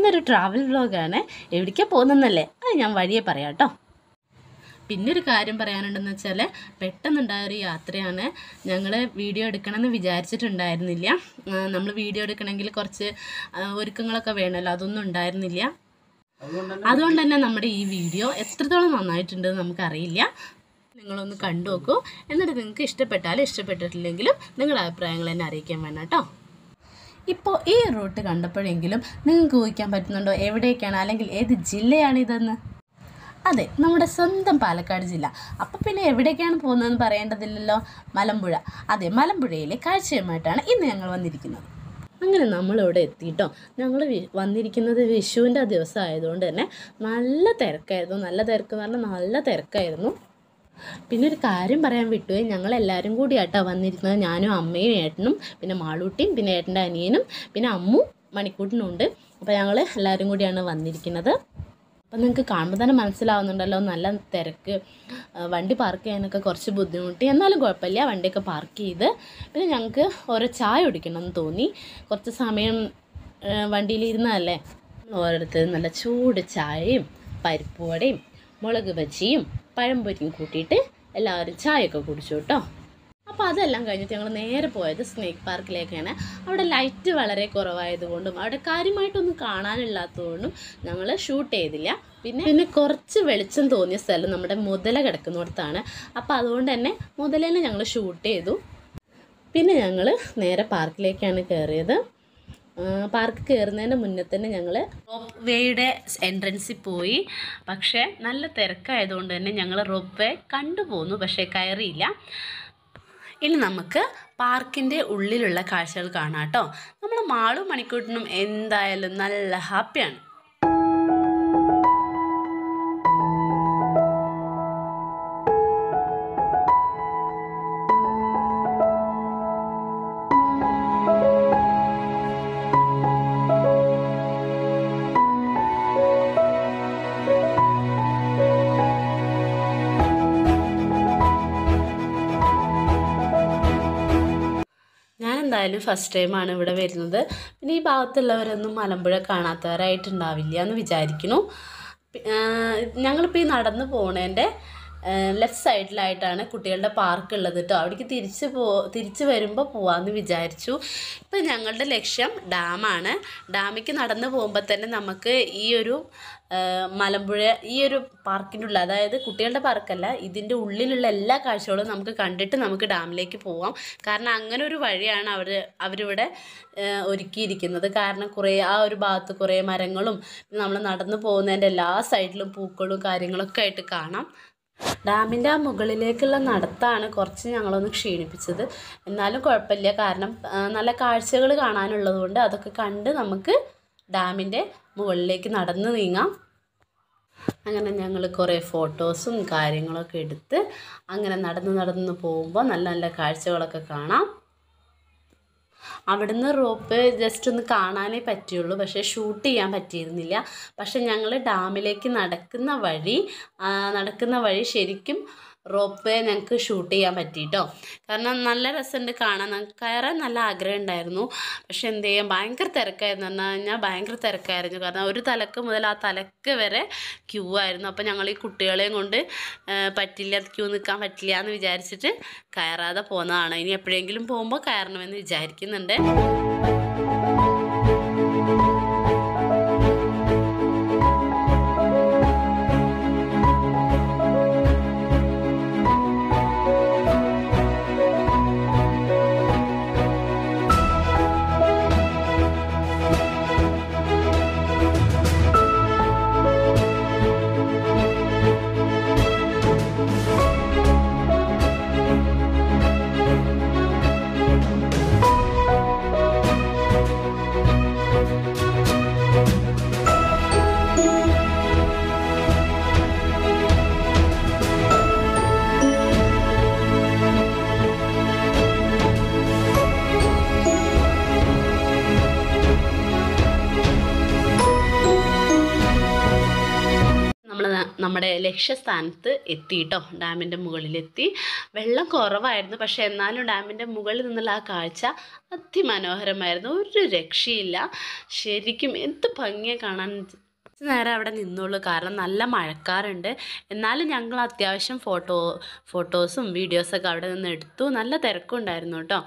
ഇന്നൊരു ട്രാവൽ വ്ളോഗാണ് എവിടേക്കാണ് പോകുന്നതെന്നല്ലേ? അത് ഞാൻ വഴിയെ പറയാം കേട്ടോ പിന്നെ ഒരു കാര്യം പറയാനുണ്ടെന്ന് വെച്ചാൽ പെട്ടെന്നുണ്ടായ ഒരു യാത്രയാണ്. ഞങ്ങൾ വീഡിയോ എടുക്കണമെന്ന് വിചാരിച്ചിട്ടുണ്ടായിരുന്നില്ല. നമ്മൾ വീഡിയോ എടുക്കണമെങ്കിൽ കുറച്ച് ഒരുക്കങ്ങളൊക്കെ വേണമല്ലോ. അതൊന്നും ഉണ്ടായിരുന്നില്ല. അതുകൊണ്ട് തന്നെ നമ്മുടെ ഈ വീഡിയോ എത്രത്തോളം നന്നായിട്ടുണ്ടെന്ന് നമുക്കറിയില്ല. നിങ്ങളൊന്ന് കണ്ടു നോക്കൂ. എന്നിട്ട് നിങ്ങൾക്ക് ഇഷ്ടപ്പെട്ടാലും ഇഷ്ടപ്പെട്ടിട്ടില്ലെങ്കിലും നിങ്ങളുടെ അഭിപ്രായങ്ങൾ എന്നെ അറിയിക്കാൻ വേണം കേട്ടോ ഇപ്പോൾ ഈ റൂട്ട് കണ്ടപ്പോഴെങ്കിലും നിങ്ങൾക്ക് ഊഹിക്കാൻ പറ്റുന്നുണ്ടോ? എവിടേക്കാണ്? അല്ലെങ്കിൽ ഏത് ജില്ലയാണ് ഇതെന്ന്? അതെ നമ്മുടെ സ്വന്തം പാലക്കാട് ജില്ല. അപ്പോൾ പിന്നെ എവിടേക്കാണ് പോകുന്നതെന്ന് പറയേണ്ടതില്ലല്ലോ? മലമ്പുഴ. അതെ മലമ്പുഴയിലെ കാഴ്ചയുമായിട്ടാണ് ഇന്ന് ഞങ്ങൾ വന്നിരിക്കുന്നത്. അങ്ങനെ നമ്മളിവിടെ എത്തിയിട്ടോ. ഞങ്ങൾ വന്നിരിക്കുന്നത് വിഷുവിന്റെ ദിവസം ആയതുകൊണ്ട് തന്നെ നല്ല തിരക്കായിരുന്നു. നല്ല തിരക്ക് എന്ന് പറഞ്ഞാൽ നല്ല തിരക്കായിരുന്നു. പിന്നെ ഒരു കാര്യം പറയാൻ വിട്ടു. ഞങ്ങൾ എല്ലാവരും കൂടിയാട്ടോ വന്നിരുന്നത്. ഞാനും അമ്മയും ഏട്ടനും പിന്നെ മാളൂട്ടിയും പിന്നെ ഏട്ടന്റെ അനിയനും പിന്നെ അമ്മു മണിക്കൂട്ടിനും ഉണ്ട് അപ്പോൾ ഞങ്ങൾ എല്ലാവരും കൂടിയാണ് വന്നിരിക്കുന്നത്. അപ്പം നിങ്ങൾക്ക് കാണുമ്പോൾ തന്നെ മനസ്സിലാവുന്നുണ്ടല്ലോ നല്ല തിരക്ക് വണ്ടി പാർക്ക് ചെയ്യാനൊക്കെ കുറച്ച് ബുദ്ധിമുട്ടി. എന്നാലും കുഴപ്പമില്ല വണ്ടിയൊക്കെ പാർക്ക് ചെയ്ത്. പിന്നെ ഞങ്ങൾക്ക് ഓരോ ചായ കുടിക്കണമെന്ന് തോന്നി. കുറച്ച് സമയം വണ്ടിയിലിരുന്നതല്ലേ ഓരോരുത്തർ നല്ല ചൂട് ചായയും പരിപ്പ് വടയും മുളക് ബജിയും പഴംപൊരിയും കൂട്ടിയിട്ട് എല്ലാവരും ചായയൊക്കെ കുടിച്ചു കേട്ടോ. അപ്പോൾ അതെല്ലാം കഴിഞ്ഞിട്ട് ഞങ്ങൾ നേരെ പോയത് സ്നേക്ക് പാർക്കിലേക്കാണ് അവിടെ ലൈറ്റ് വളരെ കുറവായതുകൊണ്ടും അവിടെ കാര്യമായിട്ടൊന്നും കാണാനില്ലാത്തതുകൊണ്ടും ഞങ്ങൾ ഷൂട്ട് ചെയ്തില്ല. പിന്നെ പിന്നെ കുറച്ച് വെളിച്ചം തോന്നിയ സ്ഥലം നമ്മുടെ മുതല കിടക്കുന്നിടത്താണ്. അപ്പോൾ അതുകൊണ്ട് തന്നെ മുതലേനെ ഞങ്ങൾ ഷൂട്ട് ചെയ്തു. പിന്നെ ഞങ്ങൾ നേരെ പാർക്കിലേക്കാണ് കയറിയത് പാർക്ക് കയറുന്നതിന് മുന്നേ തന്നെ ഞങ്ങൾ റോപ്പ് വേയുടെ എൻട്രൻസിൽ പോയി. പക്ഷേ നല്ല തിരക്കായതുകൊണ്ട് തന്നെ ഞങ്ങൾ റോപ്പ് വേ കണ്ടുപോന്നു പക്ഷേ കയറിയില്ല. ഇനി നമുക്ക് പാർക്കിന്റെ ഉള്ളിലുള്ള കാഴ്ചകൾ കാണാം കേട്ടോ. നമ്മൾ മാളും മണിക്കൂട്ടിനും എന്തായാലും നല്ല ഹാപ്പിയാണ് എന്തായാലും ഫസ്റ്റ് ടൈമാണ് ഇവിടെ വരുന്നത്. പിന്നെ ഈ ഭാഗത്തുള്ളവരൊന്നും മലമ്പുഴ കാണാത്തവരായിട്ടുണ്ടാവില്ല എന്ന് വിചാരിക്കുന്നു. ഞങ്ങളിപ്പോൾ ഈ നടന്ന് പോണേന്റെ ലെഫ്റ്റ് സൈഡിലായിട്ടാണ് കുട്ടികളുടെ പാർക്ക് ഉള്ളത് കേട്ടോ അവിടേക്ക് തിരിച്ച് പോ തിരിച്ച് വരുമ്പോൾ പോവാമെന്ന് വിചാരിച്ചു. ഇപ്പം ഞങ്ങളുടെ ലക്ഷ്യം ഡാമാണ് ഡാമിക്ക് നടന്ന് പോകുമ്പോൾ തന്നെ നമുക്ക് ഈ ഒരു മലമ്പുഴ ഈ ഒരു പാർക്കിന്റെ ഉള്ളിൽ അതായത് കുട്ടികളുടെ പാർക്കല്ല ഇതിന്റെ ഉള്ളിലുള്ള എല്ലാ കാഴ്ചകളും നമുക്ക് കണ്ടിട്ട് നമുക്ക് ഡാമിലേക്ക് പോവാം. കാരണം അങ്ങനെ ഒരു വഴിയാണ് അവർ അവരിവിടെ ഒരുക്കിയിരിക്കുന്നത്. കാരണം കുറേ ആ ഒരു ഭാഗത്ത് കുറേ മരങ്ങളും നമ്മൾ നടന്നു പോകുന്നതിന്റെ എല്ലാ സൈഡിലും പൂക്കളും കാര്യങ്ങളൊക്കെ ആയിട്ട് കാണാം. ഡാമിന്റെ ആ മുകളിലേക്കുള്ള നടത്താണ് കുറച്ച് ഞങ്ങളൊന്ന് ക്ഷീണിപ്പിച്ചത്. എന്നാലും കുഴപ്പമില്ല. കാരണം നല്ല കാഴ്ചകൾ കാണാനുള്ളതുകൊണ്ട് അതൊക്കെ കണ്ട് നമുക്ക് ഡാമിന്റെ മുകളിലേക്ക് നടന്ന് നീങ്ങാം. അങ്ങനെ ഞങ്ങൾ കുറേ ഫോട്ടോസും കാര്യങ്ങളൊക്കെ എടുത്ത് അങ്ങനെ നടന്ന് നടന്ന് പോകുമ്പോൾ നല്ല നല്ല കാഴ്ചകളൊക്കെ കാണാം. അവിടുന്ന് റോപ്പ് ജസ്റ്റ് ഒന്ന് കാണാനേ പറ്റിയുള്ളൂ. പക്ഷേ ഷൂട്ട് ചെയ്യാൻ പറ്റിയിരുന്നില്ല. പക്ഷെ ഞങ്ങൾ ഡാമിലേക്ക് നടക്കുന്ന വഴി നടക്കുന്ന വഴി ശരിക്കും റോപ്പ് ഞങ്ങൾക്ക് ഷൂട്ട് ചെയ്യാൻ പറ്റിയിട്ടോ കാരണം നല്ല രസമുണ്ട് കാണാൻ. കയറാൻ നല്ല ആഗ്രഹം ഉണ്ടായിരുന്നു പക്ഷെ എന്ത് ചെയ്യാം? ഭയങ്കര തിരക്കായിരുന്നു. എന്ന് പറഞ്ഞാൽ ഭയങ്കര തിരക്കായിരുന്നു. കാരണം ഒരു തലക്ക് മുതൽ ആ തലക്ക് വരെ ക്യൂ ആയിരുന്നു. അപ്പോൾ ഞങ്ങൾ ഈ കുട്ടികളെയും കൊണ്ട് പറ്റില്ല ക്യൂ നിൽക്കാൻ പറ്റില്ല എന്ന് വിചാരിച്ചിട്ട് കയറാതെ പോകുന്നതാണ് ഇനി എപ്പോഴെങ്കിലും പോകുമ്പോൾ കയറണമെന്ന് വിചാരിക്കുന്നുണ്ട്. നമ്മുടെ ലക്ഷ്യസ്ഥാനത്ത് എത്തി കേട്ടോ ഡാമിന്റെ മുകളിലെത്തി. വെള്ളം കുറവായിരുന്നു പക്ഷേ എന്നാലും ഡാമിന്റെ മുകളിൽ നിന്നുള്ള ആ കാഴ്ച അതിമനോഹരമായിരുന്നു. ഒരു രക്ഷയില്ല. ശരിക്കും എന്ത് ഭംഗിയാണ് കാണാൻ. കുറച്ച് നേരം അവിടെ നിന്നുള്ളൂ. കാരണം നല്ല മഴക്കാറുണ്ട്. എന്നാലും ഞങ്ങൾ അത്യാവശ്യം ഫോട്ടോ ഫോട്ടോസും വീഡിയോസൊക്കെ അവിടെ നിന്ന് എടുത്തു. നല്ല തിരക്കുണ്ടായിരുന്നു കേട്ടോ.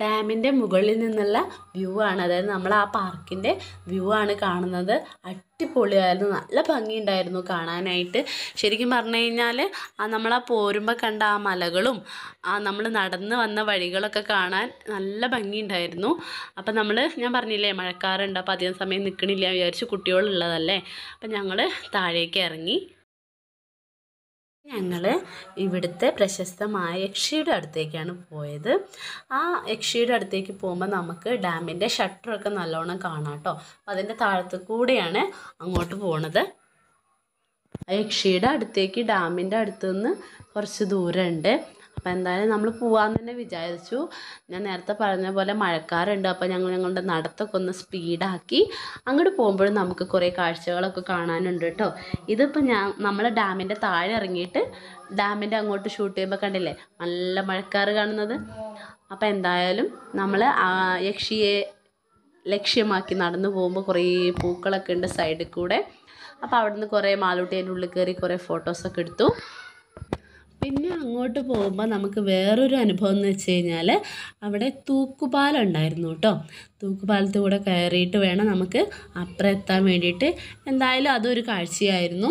ഡാമിന്റെ മുകളിൽ നിന്നുള്ള വ്യൂ ആണ്. അതായത് നമ്മൾ ആ പാർക്കിന്റെ വ്യൂ ആണ് കാണുന്നത്. അടിപൊളിയായിരുന്നു. നല്ല ഭംഗിയുണ്ടായിരുന്നു കാണാനായിട്ട്. ശരിക്കും പറഞ്ഞു കഴിഞ്ഞാൽ ആ നമ്മൾ ആ പോരുമ്പോൾ കണ്ട ആ മലകളും ആ നമ്മൾ നടന്ന് വന്ന വഴികളൊക്കെ കാണാൻ നല്ല ഭംഗിയുണ്ടായിരുന്നു. അപ്പം നമ്മൾ ഞാൻ പറഞ്ഞില്ലേ മഴക്കാറുണ്ട് അപ്പോൾ അധികം സമയം നിൽക്കണില്ല വിചാരിച്ച് കുട്ടികളുള്ളതല്ലേ? അപ്പം ഞങ്ങൾ താഴേക്ക് ഇറങ്ങി ഞങ്ങൾ ഇവിടുത്തെ പ്രശസ്തമായ യക്ഷിയുടെ അടുത്തേക്കാണ് പോയത്. ആ യക്ഷിയുടെ അടുത്തേക്ക് പോകുമ്പോൾ നമുക്ക് ഡാമിന്റെ ഷട്ടറൊക്കെ നല്ലോണം കാണാം കേട്ടോ അപ്പം അതിന്റെ താഴത്ത് കൂടെയാണ് അങ്ങോട്ട് പോണത്. യക്ഷിയുടെ അടുത്തേക്ക് ഡാമിന്റെ അടുത്തുനിന്ന് കുറച്ച് ദൂരമുണ്ട്. അപ്പം എന്തായാലും നമ്മൾ പോകാമെന്ന് തന്നെ വിചാരിച്ചു. ഞാൻ നേരത്തെ പറഞ്ഞ പോലെ മഴക്കാറുണ്ട്. അപ്പോൾ ഞങ്ങൾ ഞങ്ങളുടെ നടത്തൊക്കെ ഒന്ന് സ്പീഡാക്കി അങ്ങോട്ട് പോകുമ്പോഴും നമുക്ക് കുറേ കാഴ്ചകളൊക്കെ കാണാനുണ്ട് കേട്ടോ ഇതിപ്പോൾ ഞാൻ നമ്മൾ ഡാമിന്റെ താഴെ ഇറങ്ങിയിട്ട് ഡാമിന്റെ അങ്ങോട്ട് ഷൂട്ട് ചെയ്യുമ്പോൾ കണ്ടില്ലേ? നല്ല മഴക്കാറ് കാണുന്നത്. അപ്പോൾ എന്തായാലും നമ്മൾ യക്ഷിയെ ലക്ഷ്യമാക്കി നടന്നു പോകുമ്പോൾ കുറേ പൂക്കളൊക്കെ ഉണ്ട് സൈഡിൽ കൂടെ. അപ്പോൾ അവിടുന്ന് കുറേ മാലൂട്ടി ഉള്ളിൽ കയറി കുറേ ഫോട്ടോസൊക്കെ എടുത്തു. പിന്നെ അങ്ങോട്ട് പോകുമ്പോൾ നമുക്ക് വേറൊരു അനുഭവം എന്ന് വെച്ച് കഴിഞ്ഞാൽ അവിടെ തൂക്കുപാലം ഉണ്ടായിരുന്നു കേട്ടോ തൂക്കുപാലത്തിൽ കൂടെ കയറിയിട്ട് വേണം നമുക്ക് അപ്പുറം എത്താൻ വേണ്ടിയിട്ട്. എന്തായാലും അതൊരു കാഴ്ചയായിരുന്നു.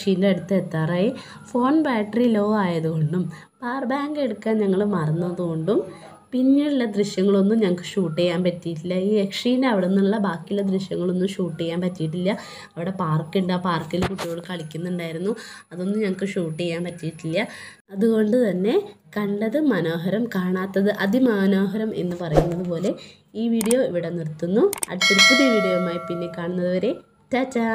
യക്ഷീന്റെ അടുത്ത് എത്താറായി. ഫോൺ ബാറ്ററി ലോ ആയതുകൊണ്ടും പവർ ബാങ്ക് എടുക്കാൻ ഞങ്ങൾ മറന്നതുകൊണ്ടും പിന്നീടുള്ള ദൃശ്യങ്ങളൊന്നും ഞങ്ങൾക്ക് ഷൂട്ട് ചെയ്യാൻ പറ്റിയിട്ടില്ല. ഈ യക്ഷീന്റെ അവിടെ നിന്നുള്ള ബാക്കിയുള്ള ദൃശ്യങ്ങളൊന്നും ഷൂട്ട് ചെയ്യാൻ പറ്റിയിട്ടില്ല. അവിടെ പാർക്കുണ്ട്. ആ പാർക്കിൽ കുട്ടികൾ കളിക്കുന്നുണ്ടായിരുന്നു. അതൊന്നും ഞങ്ങൾക്ക് ഷൂട്ട് ചെയ്യാൻ പറ്റിയിട്ടില്ല. അതുകൊണ്ട് തന്നെ കണ്ടത് മനോഹരം കാണാത്തത് അതിമനോഹരം എന്ന് പറയുന്നത് പോലെ ഈ വീഡിയോ ഇവിടെ നിർത്തുന്നു. അടുത്തൊരു പുതിയ വീഡിയോയുമായി പിന്നെ കാണുന്നതുവരെ ടാറ്റാ!